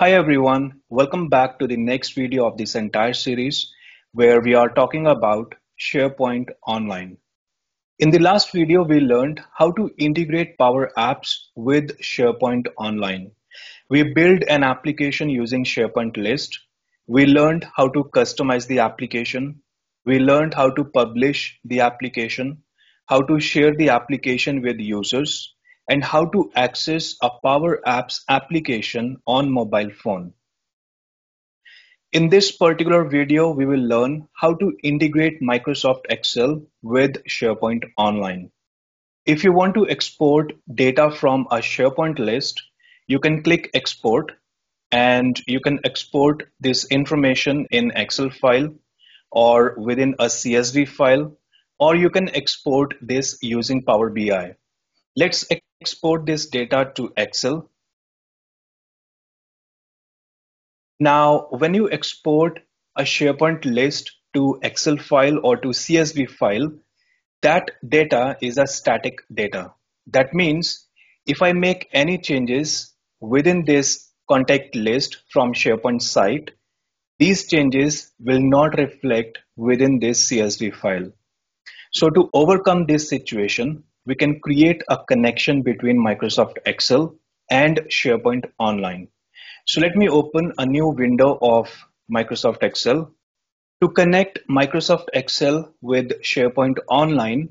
Hi everyone, welcome back to the next video of this entire series where we are talking about SharePoint Online. In the last video, we learned how to integrate Power Apps with SharePoint Online. We built an application using SharePoint List. We learned how to customize the application. We learned how to publish the application, how to share the application with users, and how to access a Power Apps application on mobile phone. In this particular video, we will learn how to integrate Microsoft Excel with SharePoint Online. If you want to export data from a SharePoint list, you can click export and you can export this information in Excel file or within a CSV file, or you can export this using Power BI. Let's export this data to Excel. Now, when you export a SharePoint list to Excel file or to CSV file, that data is a static data. That means if I make any changes within this contact list from SharePoint site, these changes will not reflect within this CSV file. So to overcome this situation, we can create a connection between Microsoft Excel and SharePoint Online. So let me open a new window of Microsoft Excel. To connect Microsoft Excel with SharePoint Online,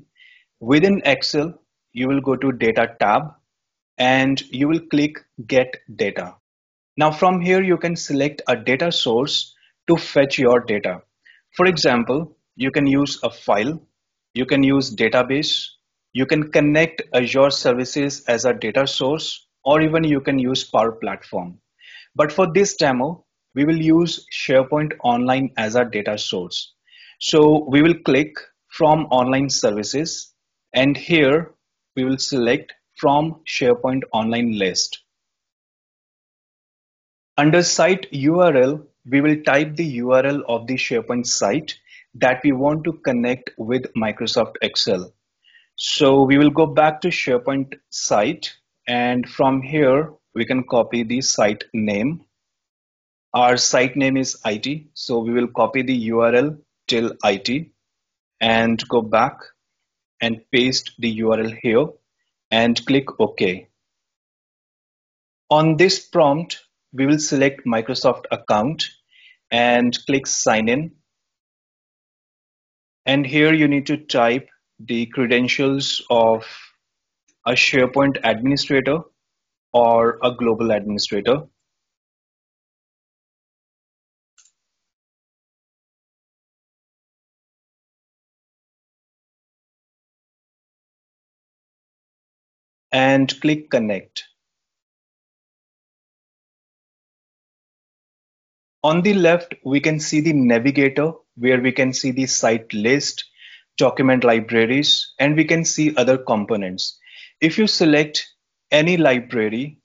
within Excel, you will go to Data tab and you will click Get Data. Now from here, you can select a data source to fetch your data. For example, you can use a file, you can use database, you can connect Azure services as a data source, or even you can use Power Platform. But for this demo, we will use SharePoint Online as our data source. So we will click from online services and here we will select from SharePoint Online list. Under site URL, we will type the URL of the SharePoint site that we want to connect with Microsoft Excel. So we will go back to SharePoint site and from here we can copy the site name. Our site name is IT. So we will copy the URL till IT and go back and paste the URL here and click OK. On this prompt, we will select Microsoft account and click sign in. And here you need to type the credentials of a SharePoint administrator or a global administrator. and click connect. On the left, we can see the navigator where we can see the site list document libraries, and we can see other components. If you select any library,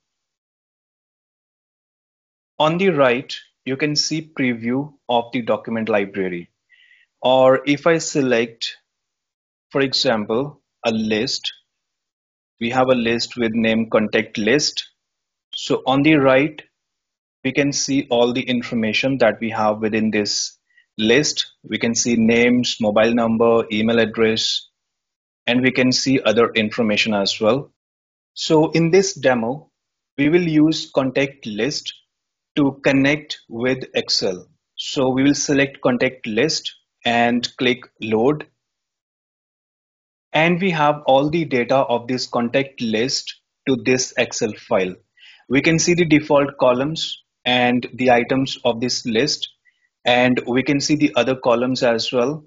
on the right, you can see preview of the document library. Or if I select, for example, a list, we have a list with name contact list. So on the right, we can see all the information that we have within this list. We can see names, mobile number, email address, and we can see other information as well. So in this demo, we will use contact list to connect with Excel. So we will select contact list and click load. And we have all the data of this contact list to this Excel file. We can see the default columns and the items of this list and we can see the other columns as well,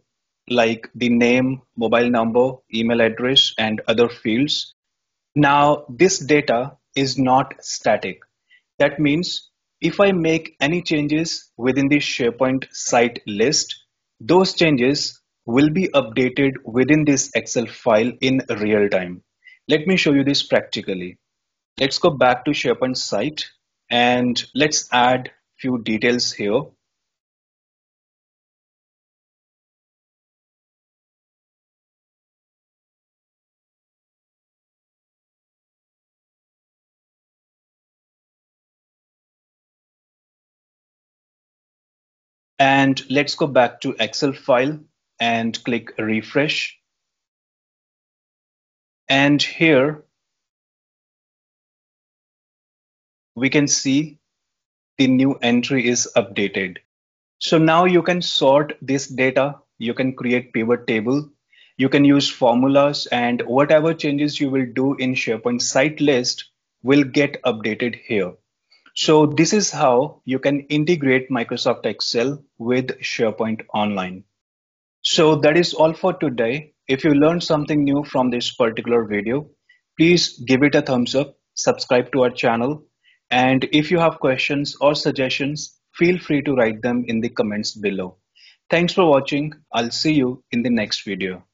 like the name, mobile number, email address, and other fields. Now, this data is not static. That means if I make any changes within the SharePoint site list, those changes will be updated within this Excel file in real time. Let me show you this practically. Let's go back to SharePoint site and let's add few details here. And let's go back to Excel file and click refresh. And here we can see the new entry is updated. So now you can sort this data, you can create pivot table, you can use formulas and whatever changes you will do in SharePoint site list will get updated here. So this is how you can integrate Microsoft Excel with SharePoint Online. So that is all for today. If you learned something new from this particular video, please give it a thumbs up, subscribe to our channel, and if you have questions or suggestions, feel free to write them in the comments below. Thanks for watching. I'll see you in the next video.